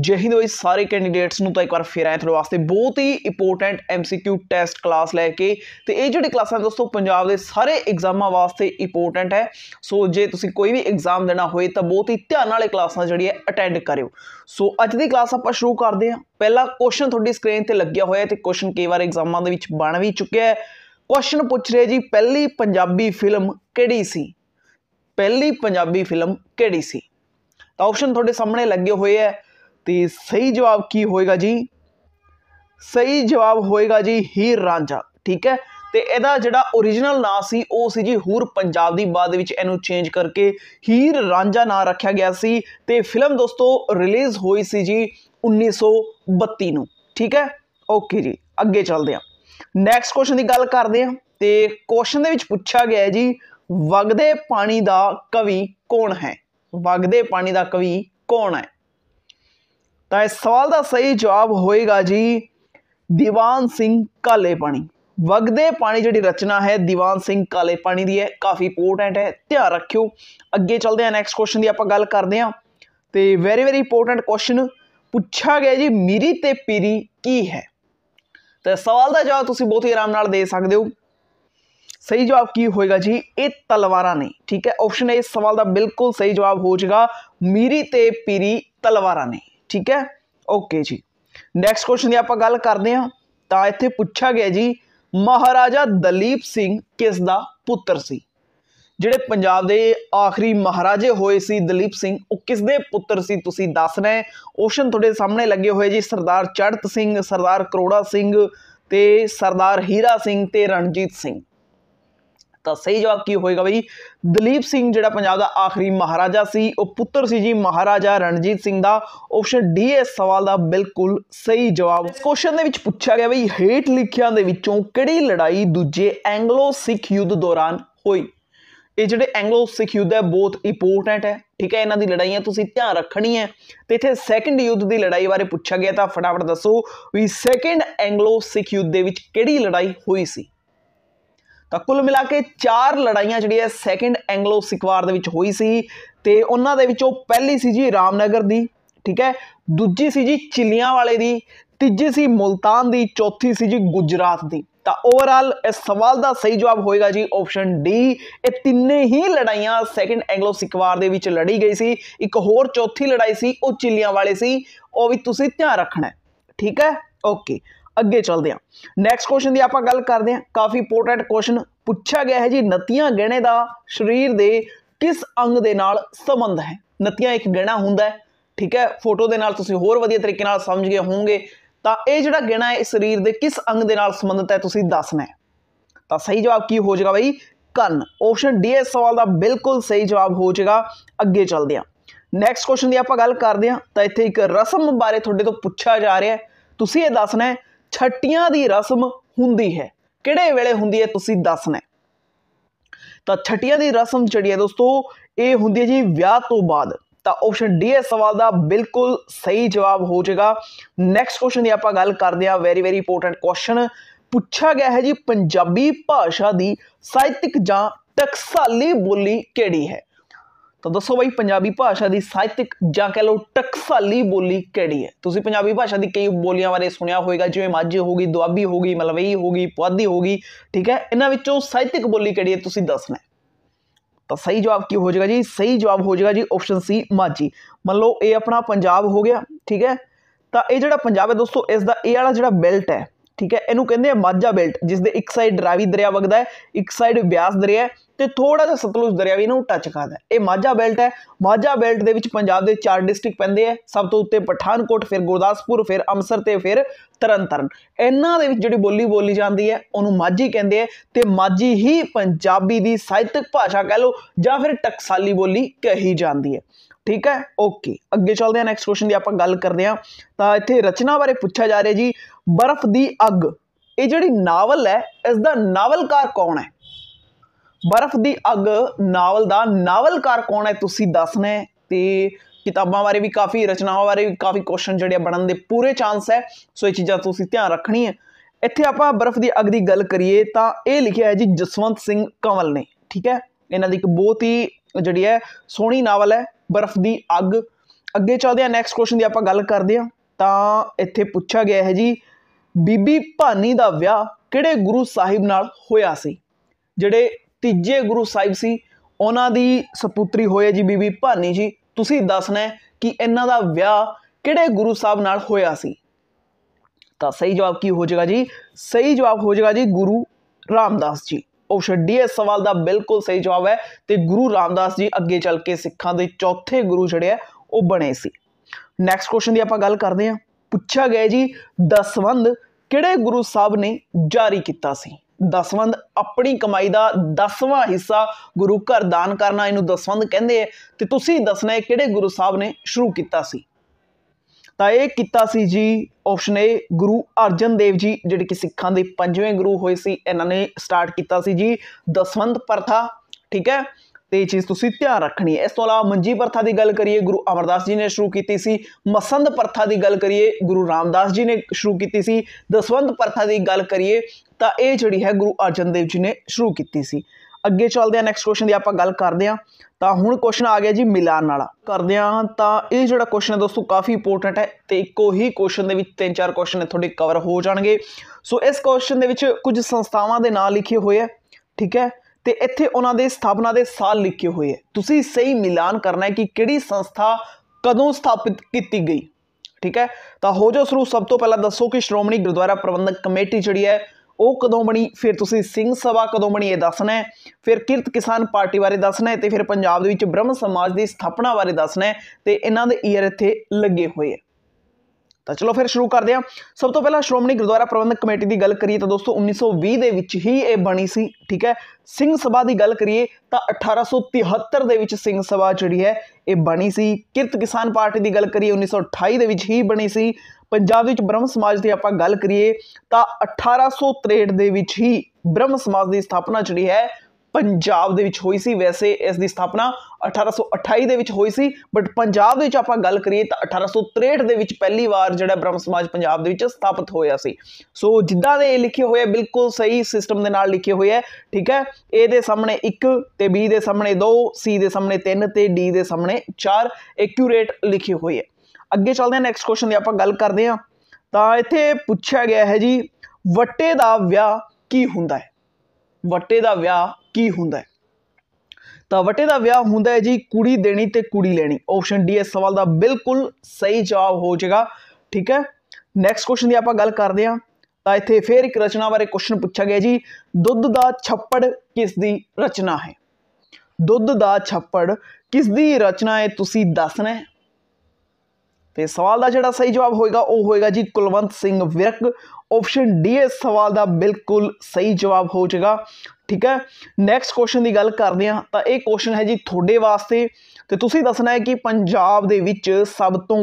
ਜੈ ਹਿੰਦ ਬਈ ਸਾਰੇ ਕੈਂਡੀਡੇਟਸ ਨੂੰ ਤਾਂ ਇੱਕ ਵਾਰ ਫੇਰ ਆਏ ਤੁਹਾਡੇ ਵਾਸਤੇ। ਬਹੁਤ ਹੀ ਇੰਪੋਰਟੈਂਟ ਐਮਸੀਕਿਊ ਟੈਸਟ ਕਲਾਸ ਲੈ ਕੇ। ਤੇ ਇਹ ਜਿਹੜੀ ਕਲਾਸਾਂ ਦੋਸਤੋ, ਪੰਜਾਬ ਦੇ ਸਾਰੇ ਐਗਜ਼ਾਮਾਂ ਵਾਸਤੇ ਇੰਪੋਰਟੈਂਟ ਹੈ। ਸੋ ਜੇ ਤੁਸੀਂ ਕੋਈ ਵੀ ਐਗਜ਼ਾਮ ਦੇਣਾ ਹੋਏ ਤਾਂ ਬਹੁਤ ਹੀ ਧਿਆਨ ਨਾਲ ਇਹ ਕਲਾਸਾਂ ਜਿਹੜੀਆਂ ਅਟੈਂਡ ਕਰਿਓ। ਸੋ ਅੱਜ ਦੀ ਕਲਾਸ ਆਪਾਂ ਸ਼ੁਰੂ ਕਰਦੇ ਹਾਂ। ਪਹਿਲਾ ਕੁਐਸਚਨ ਤੁਹਾਡੀ ਸਕਰੀਨ ਤੇ ਲੱਗਿਆ ਹੋਇਆ ਤੇ ਕੁਐਸਚਨ ਕਈ ਵਾਰ ਐਗਜ਼ਾਮਾਂ ਦੇ ਵਿੱਚ ਬਣ ਵੀ ਚੁੱਕਿਆ ਹੈ। ਕੁਐਸਚਨ ਪੁੱਛ ਰਿਹਾ ਜੀ, ਪਹਿਲੀ ਪੰਜਾਬੀ ਫਿਲਮ ਕਿਹੜੀ ਸੀ? ਪਹਿਲੀ ਪੰਜਾਬੀ ਫਿਲਮ ਕਿਹੜੀ ਸੀ? ਤਾਂ ਆਪਸ਼ਨ ਤੁਹਾਡੇ ਸਾਹਮਣੇ ਲੱਗੇ ਹੋਏ ਹੈ। ਤੇ ਸਹੀ ਜਵਾਬ ਕੀ ਹੋਏਗਾ ਜੀ? ਸਹੀ ਜਵਾਬ ਹੋਏਗਾ ਜੀ ਹੀਰ ਰਾਂਝਾ, ਠੀਕ ਹੈ? ਤੇ ਇਹਦਾ ਜਿਹੜਾ origignal ਨਾਂ ਸੀ, ਉਹ ਸੀ ਜੀ ਹੂਰ ਪੰਜਾਬ ਦੀ ਬਾਅਦ ਵਿੱਚ ਇਹਨੂੰ ਚੇਂਜ ਕਰਕੇ ਹੀਰ ਰਾਂਝਾ ਨਾਂ ਰੱਖਿਆ ਗਿਆ ਸੀ ਤੇ ਫਿਲਮ ਦੋਸਤੋ ਰਿਲੀਜ਼ ਹੋਈ ਸੀ ਜੀ 1932 ਨੂੰ, ਠੀਕ ਹੈ? ਓਕੇ ਜੀ, ਅੱਗੇ ਚੱਲਦੇ ਹਾਂ। ਨੈਕਸਟ ਕੁਐਸਚਨ ਦੀ ਗੱਲ ਕਰਦੇ ਹਾਂ ਤੇ ਕੁਐਸਚਨ ਦੇ ਵਿੱਚ ਪੁੱਛਿਆ ਗਿਆ ਹੈ ਜੀ, ਵਗਦੇ ਪਾਣੀ ਦਾ ਕਵੀ ਕੌਣ ਹੈ? ਵਗਦੇ ਪਾਣੀ ਦਾ ਕਵੀ ਕੌਣ ਹੈ? ਤਾਂ ਇਸ ਸਵਾਲ ਦਾ ਸਹੀ ਜਵਾਬ ਹੋਏਗਾ ਜੀ ਦੀਵਾਨ ਸਿੰਘ ਕਾਲੇ ਪਾਣੀ ਵਗਦੇ ਪਾਣੀ ਜਿਹੜੀ ਰਚਨਾ ਹੈ ਦੀਵਾਨ ਸਿੰਘ ਕਾਲੇ ਪਾਣੀ ਦੀ ਹੈ, ਕਾਫੀ ਇੰਪੋਰਟੈਂਟ ਹੈ, ਧਿਆਨ ਰੱਖਿਓ। ਅੱਗੇ ਚੱਲਦੇ ਹਾਂ ਨੈਕਸਟ ਕੁਐਸਚਨ ਦੀ ਆਪਾਂ ਗੱਲ ਕਰਦੇ ਹਾਂ। ਤੇ ਵੈਰੀ ਵੈਰੀ ਇੰਪੋਰਟੈਂਟ ਕੁਐਸਚਨ ਪੁੱਛਿਆ ਗਿਆ ਜੀ, ਮੀਰੀ ਤੇ ਪੀਰੀ ਕੀ ਹੈ? ਤਾਂ ਸਵਾਲ ਦਾ ਜਵਾਬ ਤੁਸੀਂ ਬਹੁਤ ਹੀ ਆਰਾਮ ਨਾਲ ਦੇ ਸਕਦੇ ਹੋ। ਸਹੀ ਜਵਾਬ ਕੀ ਹੋਏਗਾ ਜੀ? ਇਹ ਤਲਵਾਰਾਂ ਨੇ, ਠੀਕ ਹੈ? ਆਪਸ਼ਨ ਏ ਇਸ ਸਵਾਲ ਦਾ ਬਿਲਕੁਲ ਸਹੀ ਜਵਾਬ ਹੋ ਜਾਏਗਾ, ਮੀਰੀ ਤੇ ਪੀਰੀ ਤਲਵਾਰਾਂ ਨੇ। ਠੀਕ ਹੈ? ਓਕੇ ਜੀ। ਨੈਕਸਟ ਕੁਐਸਚਨ ਦੀ ਆਪਾਂ ਗੱਲ ਕਰਦੇ ਹਾਂ। ਤਾਂ ਇੱਥੇ ਪੁੱਛਿਆ ਗਿਆ ਜੀ, ਮਹਾਰਾਜਾ ਦਲੀਪ ਸਿੰਘ ਕਿਸ ਦਾ ਪੁੱਤਰ ਸੀ? ਜਿਹੜੇ ਪੰਜਾਬ ਦੇ ਆਖਰੀ ਮਹਾਰਾਜੇ ਹੋਏ ਸੀ ਦਲੀਪ ਸਿੰਘ, ਉਹ ਕਿਸ ਦੇ ਪੁੱਤਰ ਸੀ? ਤੁਸੀਂ ਦੱਸਣਾ ਹੈ। ਆਪਸ਼ਨ ਤੁਹਾਡੇ ਸਾਹਮਣੇ ਲੱਗੇ ਹੋਏ ਜੀ। ਸਰਦਾਰ ਚੜਤ ਸਿੰਘ, ਸਰਦਾਰ ਕਰੋੜਾ ਸਿੰਘ ਤੇ ਸਰਦਾਰ ਹੀਰਾ ਸਿੰਘ ਤੇ ਰਣਜੀਤ ਸਿੰਘ। ਤਾਂ ਸਹੀ ਜਵਾਬ ਕੀ ਹੋਏਗਾ ਬਈ? ਦਲੀਪ ਸਿੰਘ ਜਿਹੜਾ ਪੰਜਾਬ ਦਾ ਆਖਰੀ ਮਹਾਰਾਜਾ ਸੀ, ਉਹ ਪੁੱਤਰ ਸੀ ਜੀ ਮਹਾਰਾਜਾ ਰਣਜੀਤ ਸਿੰਘ ਦਾ। ਆਪਸ਼ਨ ਡੀ ਇਸ ਸਵਾਲ ਦਾ ਬਿਲਕੁਲ ਸਹੀ ਜਵਾਬ। ਇਸ ਕੁਐਸਚਨ ਦੇ ਵਿੱਚ ਪੁੱਛਿਆ ਗਿਆ ਬਈ, ਹੇਠ ਲਿਖਿਆਂ ਦੇ ਵਿੱਚੋਂ ਕਿਹੜੀ ਲੜਾਈ ਦੂਜੇ ਐਂਗਲੋ ਸਿੱਖ ਯੁੱਧ ਦੌਰਾਨ ਹੋਈ? ਇਹ ਜਿਹੜੇ ਐਂਗਲੋ ਸਿੱਖ ਯੁੱਧ ਹੈ, ਬਹੁਤ ਇੰਪੋਰਟੈਂਟ ਹੈ। ਠੀਕ ਹੈ, ਇਹਨਾਂ ਦੀ ਲੜਾਈਆਂ ਤੁਸੀਂ ਧਿਆਨ ਰੱਖਣੀ ਹੈ। ਤੇ ਇੱਥੇ ਸੈਕੰਡ ਯੁੱਧ ਦੀ ਲੜਾਈ ਬਾਰੇ ਪੁੱਛਿਆ ਗਿਆ ਤਾਂ ਫਟਾਫਟ ਦੱਸੋ ਵੀ ਸੈਕੰਡ ਐਂਗਲੋ ਸਿੱਖ ਯੁੱਧ ਦੇ ਵਿੱਚ ਕਿਹੜੀ ਲੜਾਈ ਹੋਈ ਸੀ? ਤਾਂ ਕੁੱਲ ਮਿਲਾ ਕੇ ਚਾਰ ਲੜਾਈਆਂ ਜਿਹੜੀਆਂ ਸੈਕੰਡ ਐਂਗਲੋ ਸਿੱਖ ਵਾਰ ਦੇ ਵਿੱਚ ਹੋਈ ਸੀ ਤੇ ਉਹਨਾਂ ਦੇ ਵਿੱਚੋਂ ਪਹਿਲੀ ਸੀ ਜੀ ਰਾਮਨਗਰ ਦੀ, ਠੀਕ ਹੈ। ਦੂਜੀ ਸੀ ਜੀ ਚਿਲੀਆਂ ਵਾਲੇ ਦੀ, ਤੀਜੀ ਸੀ ਮੁਲਤਾਨ ਦੀ, ਚੌਥੀ ਸੀ ਜੀ ਗੁਜਰਾਤ ਦੀ। ਤਾਂ ਓਵਰਆਲ ਇਸ ਸਵਾਲ ਦਾ ਸਹੀ ਜਵਾਬ ਹੋਏਗਾ ਜੀ ਆਪਸ਼ਨ ਡੀ ਇਹ ਤਿੰਨੇ ਹੀ ਲੜਾਈਆਂ ਸੈਕੰਡ ਐਂਗਲੋ ਸਿੱਖ ਵਾਰ ਦੇ ਵਿੱਚ ਲੜੀ ਗਈ ਸੀ। ਇੱਕ ਹੋਰ ਚੌਥੀ ਲੜਾਈ ਸੀ, ਉਹ ਚਿਲੀਆਂ ਵਾਲੇ ਸੀ। ਉਹ ਵੀ ਤੁਸੀਂ ਧਿਆਨ ਰੱਖਣਾ ਠੀਕ ਹੈ। ਓਕੇ ਅੱਗੇ ਚੱਲਦੇ ਹਾਂ। ਨੈਕਸਟ ਕੁਐਸਚਨ ਦੀ ਆਪਾਂ ਗੱਲ ਕਰਦੇ ਹਾਂ। ਕਾਫੀ ਇੰਪੋਰਟੈਂਟ ਕੁਐਸਚਨ ਪੁੱਛਿਆ ਗਿਆ ਹੈ ਜੀ। ਨਤੀਆਂ ਗਹਿਣੇ ਦਾ ਸਰੀਰ ਦੇ ਕਿਸ ਅੰਗ ਦੇ ਨਾਲ ਸੰਬੰਧ ਹੈ? ਨਤੀਆਂ ਇੱਕ ਗਹਿਣਾ ਹੁੰਦਾ ਹੈ, ਠੀਕ ਹੈ? ਫੋਟੋ ਦੇ ਨਾਲ ਤੁਸੀਂ ਹੋਰ ਵਧੀਆ ਤਰੀਕੇ ਨਾਲ ਸਮਝ ਗਏ ਹੋਵੋਗੇ। ਤਾਂ ਇਹ ਜਿਹੜਾ ਗਹਿਣਾ ਹੈ ਇਸ ਸਰੀਰ ਦੇ ਕਿਸ ਅੰਗ ਦੇ ਨਾਲ ਸੰਬੰਧਿਤ ਹੈ ਤੁਸੀਂ ਦੱਸਣਾ ਹੈ। ਤਾਂ ਸਹੀ ਜਵਾਬ ਕੀ ਹੋ ਜਾਏਗਾ ਬਈ? ਕੰਨ ਆਪਸ਼ਨ ਡੀ ਇਸ ਸਵਾਲ ਦਾ ਬਿਲਕੁਲ ਸਹੀ ਜਵਾਬ ਹੋ ਜਾਏਗਾ। ਅੱਗੇ ਚੱਲਦੇ ਹਾਂ। ਨੈਕਸਟ ਕੁਐਸਚਨ ਦੀ ਆਪਾਂ ਗੱਲ ਕਰਦੇ ਹਾਂ। ਤਾਂ ਇੱਥੇ ਇੱਕ ਰਸਮ ਬਾਰੇ ਤੁਹਾਡੇ ਤੋਂ ਪੁੱਛਿਆ ਜਾ ਰਿਹਾ ਹੈ। ਤੁਸੀਂ ਇਹ ਦੱਸਣਾ ਹੈ ਛੱਟੀਆਂ ਦੀ ਰਸਮ ਹੁੰਦੀ ਹੈ। ਕਿਹੜੇ ਵੇਲੇ ਹੁੰਦੀ ਹੈ ਤੁਸੀਂ ਦੱਸਣਾ ਤਾਂ ਛੱਟੀਆਂ ਦੀ ਰਸਮ ਜਿਹੜੀ ਹੈ ਦੋਸਤੋ, ਇਹ ਹੁੰਦੀ ਹੈ ਜੀ ਵਿਆਹ ਤੋਂ ਬਾਅਦ। ਤਾਂ ਆਪਸ਼ਨ ਡੀ ਇਸ ਸਵਾਲ ਦਾ ਬਿਲਕੁਲ ਸਹੀ ਜਵਾਬ ਹੋ ਜਾਏਗਾ। ਨੈਕਸਟ ਕੁਐਸਚਨ ਦੀ ਆਪਾਂ ਗੱਲ ਕਰਦੇ ਹਾਂ ਵੈਰੀ ਵੈਰੀ ਇੰਪੋਰਟੈਂਟ ਕੁਐਸਚਨ ਪੁੱਛਿਆ ਗਿਆ ਹੈ ਜੀ ਪੰਜਾਬੀ ਭਾਸ਼ਾ ਦੀ ਸਾਹਿਤਿਕ ਜਾਂ ਟਕਸਾਲੀ ਬੋਲੀ ਕਿਹੜੀ ਹੈ? ਤਾਂ ਦੱਸੋ ਬਾਈ, ਪੰਜਾਬੀ ਭਾਸ਼ਾ ਦੀ ਸਾਹਿਤਿਕ ਜਾਂ ਕਹ ਲਓ ਟਕਸਾਲੀ ਬੋਲੀ ਕਿਹੜੀ ਹੈ? ਤੁਸੀਂ ਪੰਜਾਬੀ ਭਾਸ਼ਾ ਦੀ ਕਈ ਬੋਲੀਆਂ ਬਾਰੇ ਸੁਣਿਆ ਹੋਵੇਗਾ, ਜਿਵੇਂ ਮਾਝੀ ਹੋਗੀ ਦੁਆਬੀ ਹੋਗੀ ਮਲਵਈ ਹੋਗੀ ਪੁਆਧੀ ਹੋਗੀ ਠੀਕ ਹੈ? ਇਹਨਾਂ ਵਿੱਚੋਂ ਸਾਹਿਤਿਕ ਬੋਲੀ ਕਿਹੜੀ ਹੈ ਤੁਸੀਂ ਦੱਸਣਾ ਤਾਂ ਸਹੀ ਜਵਾਬ ਕੀ ਹੋ ਜਾਏਗਾ ਜੀ? ਸਹੀ ਜਵਾਬ ਹੋ ਜਾਏਗਾ ਜੀ ਆਪਸ਼ਨ ਸੀ ਮਾਝੀ। ਮੰਨ ਲਓ ਇਹ ਆਪਣਾ ਪੰਜਾਬ ਹੋ ਗਿਆ, ਠੀਕ ਹੈ? ਤਾਂ ਇਹ ਜਿਹੜਾ ਪੰਜਾਬ ਹੈ ਦੋਸਤੋ, ਇਸ ਦਾ ਇਹ ਵਾਲਾ ਜਿਹੜਾ ਬੈਲਟ ਹੈ, ਠੀਕ ਹੈ? ਇਹਨੂੰ ਕਹਿੰਦੇ ਆ ਮਾਝਾ ਬੈਲਟ ਜਿਸ ਦੇ ਇੱਕ ਸਾਈਡ ਰਾਵੀ ਦਰਿਆ ਵਗਦਾ ਹੈ, ਇੱਕ ਸਾਈਡ ਬਿਆਸ ਦਰਿਆ ਤੇ ਥੋੜਾ ਜਿਹਾ ਸਤਲੁਜ ਦਰਿਆ ਵੀ ਇਹਨੂੰ ਟੱਚ ਕਰਦਾ ਇਹ ਮਾਝਾ ਬੈਲਟ ਹੈ। ਮਾਝਾ ਬੈਲਟ ਦੇ ਵਿੱਚ ਪੰਜਾਬ ਦੇ ਚਾਰ ਡਿਸਟ੍ਰਿਕਟ ਪੈਂਦੇ ਆ। ਸਭ ਤੋਂ ਉੱਤੇ ਪਠਾਨਕੋਟ, ਫਿਰ ਗੁਰਦਾਸਪੁਰ, ਫਿਰ ਅੰਮ੍ਰਿਤਸਰ ਤੇ ਫਿਰ ਤਰਨਤਾਰਨ। ਇਹਨਾਂ ਦੇ ਵਿੱਚ ਜਿਹੜੀ ਬੋਲੀ ਬੋਲੀ ਜਾਂਦੀ ਹੈ, ਉਹਨੂੰ ਮਾਝੀ ਕਹਿੰਦੇ ਆ ਤੇ ਮਾਝੀ ਹੀ ਪੰਜਾਬੀ ਦੀ ਸਾਹਿਤਕ ਭਾਸ਼ਾ ਕਹਿ ਲਓ ਜਾਂ ਫਿਰ ਟਕਸਾਲੀ ਬੋਲੀ ਕਹੀ ਜਾਂਦੀ ਹੈ। ਠੀਕ ਹੈ? ਓਕੇ। ਅੱਗੇ ਚੱਲਦੇ ਹਾਂ ਨੈਕਸਟ ਕੁਐਸਚਨ ਦੀ ਆਪਾਂ ਗੱਲ ਕਰਦੇ ਹਾਂ। ਤਾਂ ਇੱਥੇ ਰਚਨਾ ਬਾਰੇ ਪੁੱਛਿਆ ਜਾ ਰਿਹਾ ਜੀ, ਬਰਫ਼ ਦੀ ਅੱਗ। ਇਹ ਜਿਹੜੀ ਨਾਵਲ ਹੈ ਇਸ ਦਾ ਨਾਵਲਕਾਰ ਕੌਣ ਹੈ? ਬਰਫ਼ ਦੀ ਅੱਗ ਨਾਵਲ ਦਾ ਨਾਵਲਕਾਰ ਕੌਣ ਹੈ ਤੁਸੀਂ ਦੱਸਣਾ ਹੈ ਤੇ ਕਿਤਾਬਾਂ ਬਾਰੇ ਵੀ ਕਾਫੀ, ਰਚਨਾਵਾਂ ਬਾਰੇ ਵੀ ਕਾਫੀ ਕੁਐਸਚਨ ਜਿਹੜੇ ਬਣਨ ਦੇ ਪੂਰੇ ਚਾਂਸ ਹੈ। ਸੋ ਇਹ ਚੀਜ਼ਾਂ ਤੁਸੀਂ ਧਿਆਨ ਰੱਖਣੀ ਹੈ। ਇੱਥੇ ਆਪਾਂ ਬਰਫ਼ ਦੀ ਅੱਗ ਦੀ ਗੱਲ ਕਰੀਏ ਤਾਂ ਇਹ ਲਿਖਿਆ ਹੈ ਜੀ ਜਸਵੰਤ ਸਿੰਘ ਕੰਵਲ ਨੇ, ਠੀਕ ਹੈ? ਇਹਨਾਂ ਦੀ ਇੱਕ ਬਹੁਤ ਹੀ ਜਿਹੜੀ ਹੈ ਸੋਹਣੀ ਨਾਵਲ ਹੈ, ਬਰਫ਼ ਦੀ ਅੱਗ। ਅੱਗੇ ਚੱਲਦੇ ਹਾਂ ਨੈਕਸਟ ਕੁਐਸਚਨ ਦੀ ਆਪਾਂ ਗੱਲ ਕਰਦੇ ਹਾਂ। ਤਾਂ ਇੱਥੇ ਪੁੱਛਿਆ ਗਿਆ ਹੈ ਜੀ, ਬੀਬੀ ਭਾਨੀ ਦਾ ਵਿਆਹ ਕਿਹੜੇ ਗੁਰੂ ਸਾਹਿਬ ਨਾਲ ਹੋਇਆ ਸੀ? ਜਿਹੜੇ ਤੀਜੇ ਗੁਰੂ ਸਾਹਿਬ ਸੀ, ਉਹਨਾਂ ਦੀ ਸਪੁੱਤਰੀ ਹੋਏ ਜੀ ਬੀਬੀ ਭਾਨੀ ਜੀ। ਤੁਸੀਂ ਦੱਸਣਾ ਕਿ ਇਹਨਾਂ ਦਾ ਵਿਆਹ ਕਿਹੜੇ ਗੁਰੂ ਸਾਹਿਬ ਨਾਲ ਹੋਇਆ ਸੀ? ਤਾਂ ਸਹੀ ਜਵਾਬ ਕੀ ਹੋ ਜਾਏਗਾ ਜੀ? ਸਹੀ ਜਵਾਬ ਹੋ ਜਾਏਗਾ ਜੀ ਗੁਰੂ ਰਾਮਦਾਸ ਜੀ। ਆਪਸ਼ਨ ਡੀ ਇਸ ਸਵਾਲ ਦਾ ਬਿਲਕੁਲ ਸਹੀ ਜਵਾਬ ਹੈ ਤੇ ਗੁਰੂ ਰਾਮਦਾਸ ਜੀ ਅੱਗੇ ਚੱਲ ਕੇ ਸਿੱਖਾਂ ਦੇ ਚੌਥੇ ਗੁਰੂ ਜਿਹੜੇ ਆ ਉਹ ਬਣੇ ਸੀ। ਨੈਕਸਟ ਕੁਐਸਚਨ ਦੀ ਆਪਾਂ ਗੱਲ ਕਰਦੇ ਹਾਂ। ਪੁੱਛਿਆ ਗਿਆ ਜੀ, ਦਸਵੰਧ ਕਿਹੜੇ ਗੁਰੂ ਸਾਹਿਬ ਨੇ ਜਾਰੀ ਕੀਤਾ ਸੀ? ਦਸਵੰਧ ਆਪਣੀ ਕਮਾਈ ਦਾ 10ਵਾਂ ਹਿੱਸਾ ਗੁਰੂ ਘਰ ਦਾਨ ਕਰਨਾ ਇਹਨੂੰ ਦਸਵੰਧ ਕਹਿੰਦੇ ਆ। ਤੇ ਤੁਸੀਂ ਦੱਸਣਾ ਹੈ ਕਿਹੜੇ ਗੁਰੂ ਸਾਹਿਬ ਨੇ ਸ਼ੁਰੂ ਕੀਤਾ ਸੀ? ਤਾਂ ਇਹ ਕੀਤਾ ਸੀ ਜੀ ਆਪਸ਼ਨ ਏ ਗੁਰੂ ਅਰਜਨ ਦੇਵ ਜੀ, ਜਿਹੜੇ ਕਿ ਸਿੱਖਾਂ ਦੇ ਪੰਜਵੇਂ ਗੁਰੂ ਹੋਏ ਸੀ, ਇਹਨਾਂ ਨੇ ਸਟਾਰਟ ਕੀਤਾ ਸੀ ਜੀ ਦਸਵੰਧ ਪ੍ਰਥਾ, ਠੀਕ ਹੈ? ਤੇ ਇਹ ਚੀਜ਼ ਤੁਸੀਂ ਧਿਆਨ ਰੱਖਣੀ ਹੈ। ਇਸ ਤੋਂ ਇਲਾਵਾ ਮੰਜੀ ਪ੍ਰਥਾ ਦੀ ਗੱਲ ਕਰੀਏ, ਗੁਰੂ ਅਮਰਦਾਸ ਜੀ ਨੇ ਸ਼ੁਰੂ ਕੀਤੀ ਸੀ। ਮਸੰਦ ਪ੍ਰਥਾ ਦੀ ਗੱਲ ਕਰੀਏ, ਗੁਰੂ ਰਾਮਦਾਸ ਜੀ ਨੇ ਸ਼ੁਰੂ ਕੀਤੀ ਸੀ। ਦਸਵੰਧ ਪ੍ਰਥਾ ਦੀ ਗੱਲ ਕਰੀਏ, ਤਾਂ ਇਹ ਜਿਹੜੀ ਹੈ ਗੁਰੂ ਅਰਜਨ ਦੇਵ ਜੀ ਨੇ ਸ਼ੁਰੂ ਕੀਤੀ ਸੀ। ਅੱਗੇ ਚੱਲਦੇ ਆ ਨੈਕਸਟ ਕੁਐਸਚਨ ਦੀ ਆਪਾਂ ਗੱਲ ਕਰਦੇ ਆ ਤਾਂ ਹੁਣ ਕੁਐਸਚਨ ਆ ਗਿਆ ਜੀ ਮਿਲਾਨ ਵਾਲਾ। ਕਰਦੇ ਆ ਤਾਂ ਇਹ ਜਿਹੜਾ ਕੁਐਸਚਨ ਹੈ ਦੋਸਤੋ, ਕਾਫੀ ਇੰਪੋਰਟੈਂਟ ਹੈ ਤੇ ਇੱਕੋ ਹੀ ਕੁਐਸਚਨ ਦੇ ਵਿੱਚ ਤਿੰਨ ਚਾਰ ਕੁਐਸਚਨ ਤੁਹਾਡੇ ਕਵਰ ਹੋ ਜਾਣਗੇ। ਸੋ ਇਸ ਕੁਐਸਚਨ ਦੇ ਵਿੱਚ ਕੁਝ ਸੰਸਥਾਵਾਂ ਦੇ ਨਾਂ ਲਿਖੇ ਹੋਏ ਆ ਠੀਕ ਹੈ? ਤੇ ਇੱਥੇ ਉਹਨਾਂ ਦੇ ਸਥਾਪਨਾ ਦੇ ਸਾਲ ਲਿਖੇ ਹੋਏ ਹੈ। ਤੁਸੀਂ ਸਹੀ ਮਿਲਾਨ ਕਰਨਾ ਹੈ ਕਿ ਕਿਹੜੀ ਸੰਸਥਾ ਕਦੋਂ ਸਥਾਪਿਤ ਕੀਤੀ ਗਈ। ਠੀਕ ਹੈ? ਤਾਂ ਹੋ ਜੋ ਸ਼ੁਰੂ। ਸਭ ਤੋਂ ਪਹਿਲਾਂ ਦੱਸੋ ਕਿ ਸ਼੍ਰੋਮਣੀ ਗੁਰਦੁਆਰਾ ਪ੍ਰਬੰਧਕ ਕਮੇਟੀ ਜਿਹੜੀ ਹੈ, ਉਹ ਕਦੋਂ ਬਣੀ? ਫਿਰ ਤੁਸੀਂ ਸਿੰਘ ਸਭਾ ਕਦੋਂ ਬਣੀ, ਇਹ ਦੱਸਣਾ ਹੈ। ਫਿਰ ਕਿਰਤ ਕਿਸਾਨ ਪਾਰਟੀ ਬਾਰੇ ਦੱਸਣਾ ਹੈ ਤੇ ਫਿਰ ਪੰਜਾਬ ਦੇ ਵਿੱਚ ਬ੍ਰਹਮ ਸਮਾਜ ਦੀ ਸਥਾਪਨਾ ਬਾਰੇ ਦੱਸਣਾ ਹੈ ਤੇ ਇਹਨਾਂ ਦੇ ਈਅਰ ਇੱਥੇ ਲੱਗੇ ਹੋਏ ਹੈ। ਤਾਂ ਚਲੋ ਫਿਰ ਸ਼ੁਰੂ ਕਰਦੇ ਹਾਂ। ਸਭ ਤੋਂ ਪਹਿਲਾਂ ਸ਼੍ਰੋਮਣੀ ਗੁਰਦੁਆਰਾ ਪ੍ਰਬੰਧਕ ਕਮੇਟੀ ਦੀ ਗੱਲ ਕਰੀਏ ਤਾਂ ਦੋਸਤੋ 1920 ਦੇ ਵਿੱਚ ਹੀ ਇਹ ਬਣੀ ਸੀ, ਠੀਕ ਹੈ। ਸਿੰਘ ਸਭਾ ਦੀ ਗੱਲ ਕਰੀਏ ਤਾਂ 1873 ਦੇ ਵਿੱਚ ਸਿੰਘ ਸਭਾ ਜਿਹੜੀ ਹੈ, ਇਹ ਬਣੀ ਸੀ। ਕਿਰਤ ਕਿਸਾਨ ਪਾਰਟੀ ਦੀ ਗੱਲ ਕਰੀਏ 1928 ਦੇ ਵਿੱਚ ਹੀ ਬਣੀ ਸੀ। ਪੰਜਾਬ ਵਿੱਚ ਬ੍ਰਹਮ ਸਮਾਜ ਦੀ ਆਪਾਂ ਗੱਲ ਕਰੀਏ ਤਾਂ 1863 ਦੇ ਵਿੱਚ ਹੀ ਬ੍ਰਹਮ ਸਮਾਜ ਦੀ ਸਥਾਪਨਾ ਜਿਹੜੀ ਹੈ ਪੰਜਾਬ ਦੇ ਵਿੱਚ ਹੋਈ ਸੀ। ਵੈਸੇ ਇਸ ਦੀ ਸਥਾਪਨਾ 1828 ਦੇ ਵਿੱਚ ਹੋਈ ਸੀ ਬਟ ਪੰਜਾਬ ਦੇ ਵਿੱਚ ਆਪਾਂ ਗੱਲ ਕਰੀਏ ਤਾਂ 1863 ਦੇ ਵਿੱਚ ਪਹਿਲੀ ਵਾਰ ਜਿਹੜਾ ਬ੍ਰਹਮ ਸਮਾਜ ਪੰਜਾਬ ਦੇ ਵਿੱਚ ਸਥਾਪਿਤ ਹੋਇਆ ਸੀ। ਸੋ ਜਿੱਦਾਂ ਦੇ ਇਹ ਲਿਖੇ ਹੋਏ ਬਿਲਕੁਲ ਸਹੀ ਸਿਸਟਮ ਦੇ ਨਾਲ ਲਿਖੇ ਹੋਏ ਹੈ ਠੀਕ ਹੈ? A ਦੇ ਸਾਹਮਣੇ 1 ਤੇ B ਦੇ ਸਾਹਮਣੇ 2 C ਦੇ ਸਾਹਮਣੇ 3 ਤੇ D ਦੇ ਸਾਹਮਣੇ 4 ਐਕਿਊਰੇਟ ਲਿਖੇ ਹੋਏ ਹੈ ਅੱਗੇ ਚੱਲਦੇ ਹਾਂ ਨੈਕਸਟ ਕੁਐਸਚਨ ਦੀ ਆਪਾਂ ਗੱਲ ਕਰਦੇ ਹਾਂ। ਤਾਂ ਇੱਥੇ ਪੁੱਛਿਆ ਗਿਆ ਹੈ ਜੀ, ਵੱਟੇ ਦਾ ਵਿਆਹ ਕੀ ਹੁੰਦਾ ਹੈ? ਵੱਟੇ ਦਾ ਵਿਆਹ ਕੀ ਹੁੰਦਾ ਹੈ? ਤਾਂ ਵਟੇ ਦਾ ਵਿਆਹ ਹੁੰਦਾ ਹੈ ਜੀ, ਕੁੜੀ ਦੇਣੀ ਤੇ ਕੁੜੀ ਲੈਣੀ। ਆਪਸ਼ਨ ਡੀ ਇਸ ਸਵਾਲ ਦਾ ਬਿਲਕੁਲ ਸਹੀ ਜਵਾਬ ਹੋ ਜਾਏਗਾ, ਠੀਕ ਹੈ? ਨੈਕਸਟ ਕੁਐਸਚਨ ਦੀ ਆਪਾਂ ਗੱਲ ਕਰਦੇ ਹਾਂ। ਤਾਂ ਇੱਥੇ ਫੇਰ ਇੱਕ ਰਚਨਾ ਬਾਰੇ ਕੁਐਸਚਨ ਪੁੱਛਿਆ ਗਿਆ ਜੀ। ਦੁੱਧ ਦਾ ਛੱਪੜ ਕਿਸ ਦੀ ਰਚਨਾ ਹੈ? ਦੁੱਧ ਦਾ ਛੱਪੜ ਕਿਸ ਦੀ ਰਚਨਾ ਹੈ, ਤੁਸੀਂ ਦੱਸਣਾ ਹੈ? ਤੇ ਸਵਾਲ ਦਾ ਜਿਹੜਾ ਸਹੀ ਜਵਾਬ ਹੋਏਗਾ ਉਹ ਹੋਏਗਾ ਜੀ ਕੁਲਵੰਤ ਸਿੰਘ ਵਿਰਕ। ਆਪਸ਼ਨ ਡੀ ਇਸ ਸਵਾਲ ਦਾ ਬਿਲਕੁਲ ਸਹੀ ਜਵਾਬ ਹੋ ਜਾਏਗਾ। ਠੀਕ ਹੈ? ਨੈਕਸਟ ਕੁਐਸਚਨ ਦੀ ਗੱਲ ਕਰਦੇ ਹਾਂ ਤਾਂ ਇਹ ਕੁਐਸਚਨ ਹੈ ਜੀ ਤੁਹਾਡੇ ਵਾਸਤੇ। ਤੇ ਤੁਸੀਂ ਦੱਸਣਾ ਹੈ ਕਿ ਪੰਜਾਬ ਦੇ ਵਿੱਚ ਸਭ ਤੋਂ